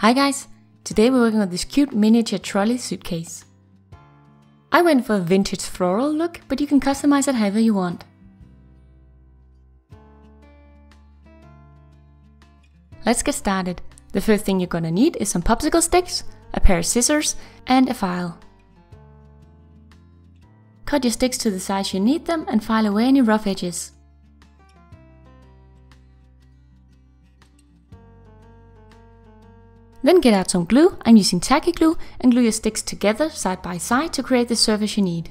Hi guys! Today we're working on this cute miniature trolley suitcase. I went for a vintage floral look, but you can customize it however you want. Let's get started. The first thing you're gonna need is some popsicle sticks, a pair of scissors, and a file. Cut your sticks to the size you need them and file away any rough edges. Then get out some glue, I'm using tacky glue, and glue your sticks together side by side to create the surface you need.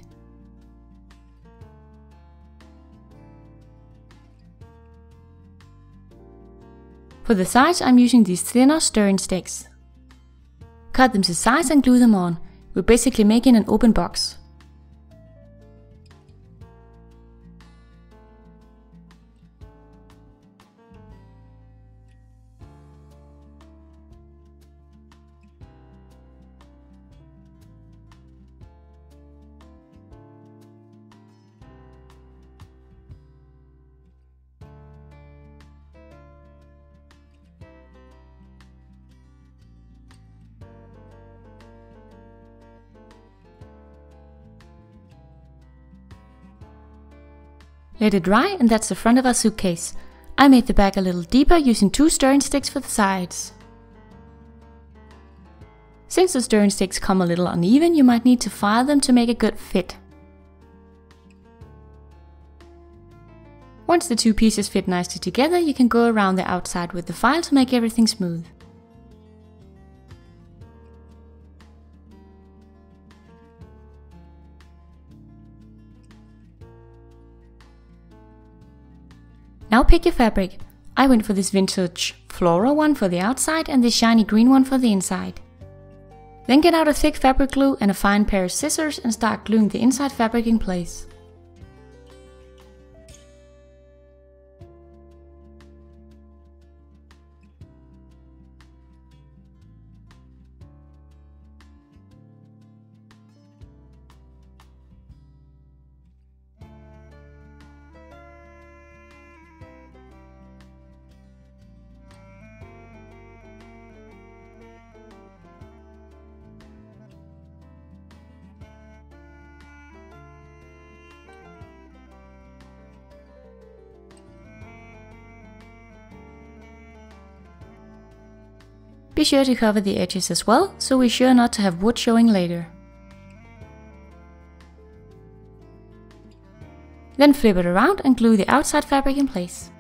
For the sides I'm using these thinner stirring sticks. Cut them to size and glue them on. We're basically making an open box. Let it dry and that's the front of our suitcase. I made the bag a little deeper using two stirring sticks for the sides. Since the stirring sticks come a little uneven, you might need to file them to make a good fit. Once the two pieces fit nicely together, you can go around the outside with the file to make everything smooth. Now pick your fabric. I went for this vintage floral one for the outside and this shiny green one for the inside. Then get out a thick fabric glue and a fine pair of scissors and start gluing the inside fabric in place. Be sure to cover the edges as well, so we're sure not to have wood showing later. Then flip it around and glue the outside fabric in place.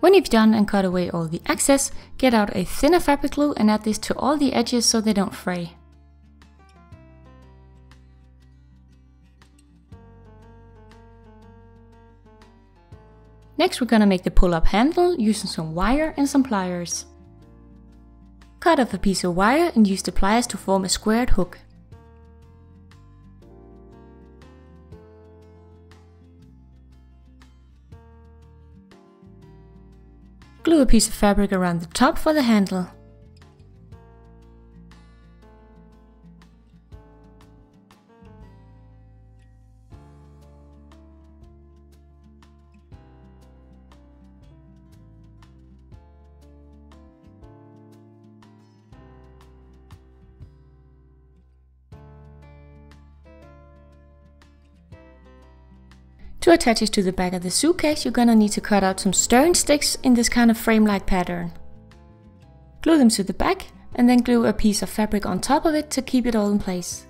When you've done and cut away all the excess, get out a thinner fabric glue and add this to all the edges so they don't fray. Next we're gonna make the pull-up handle using some wire and some pliers. Cut off a piece of wire and use the pliers to form a squared hook. Glue a piece of fabric around the top for the handle. To attach it to the back of the suitcase, you're gonna need to cut out some stirring sticks in this kind of frame-like pattern. Glue them to the back and then glue a piece of fabric on top of it to keep it all in place.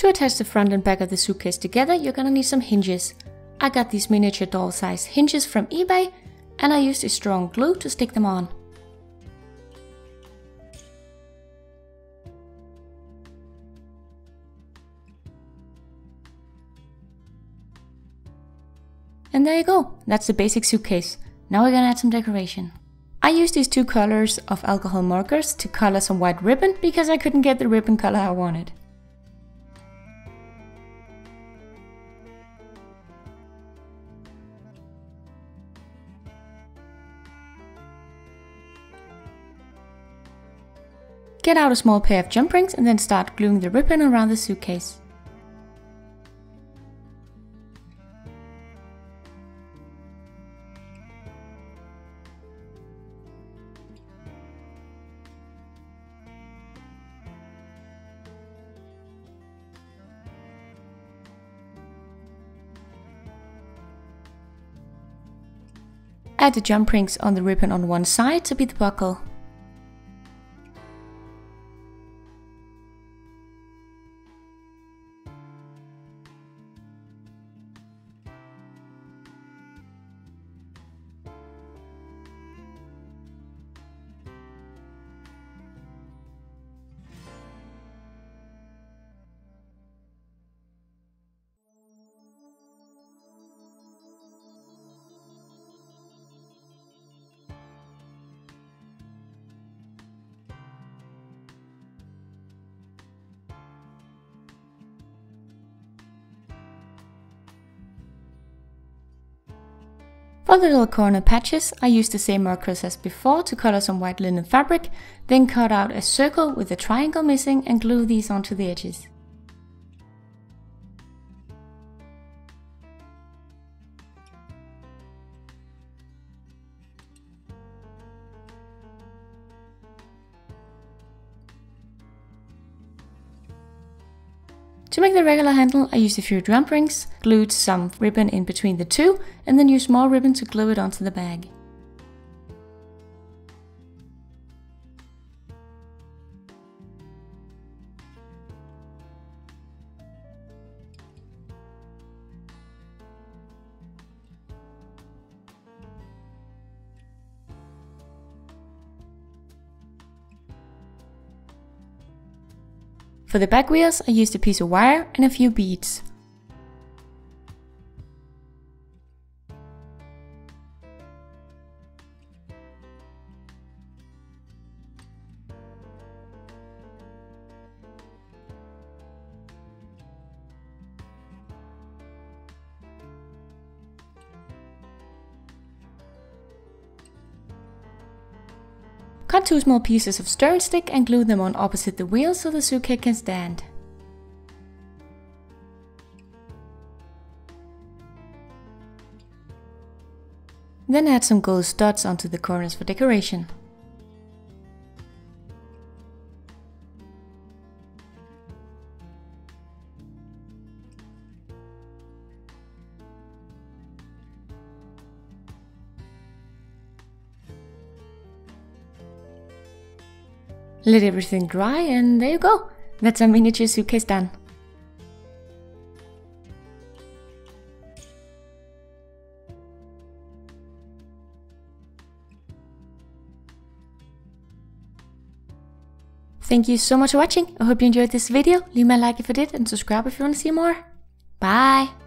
To attach the front and back of the suitcase together, you're gonna need some hinges. I got these miniature doll size hinges from eBay and I used a strong glue to stick them on. And there you go, that's the basic suitcase. Now we're gonna add some decoration. I used these two colors of alcohol markers to color some white ribbon because I couldn't get the ribbon color I wanted. Get out a small pair of jump rings and then start gluing the ribbon around the suitcase. Add the jump rings on the ribbon on one side to be the buckle. For the little corner patches, I used the same markers as before to color some white linen fabric, then cut out a circle with a triangle missing and glue these onto the edges. To make the regular handle, I used a few jump rings, glued some ribbon in between the two, and then used more ribbon to glue it onto the bag. For the back wheels I used a piece of wire and a few beads. Cut two small pieces of stirring stick and glue them on opposite the wheel so the suitcase can stand. Then add some gold studs onto the corners for decoration. Let everything dry and there you go. That's a miniature suitcase done. Thank you so much for watching. I hope you enjoyed this video. Leave me a like if you did and subscribe if you want to see more. Bye!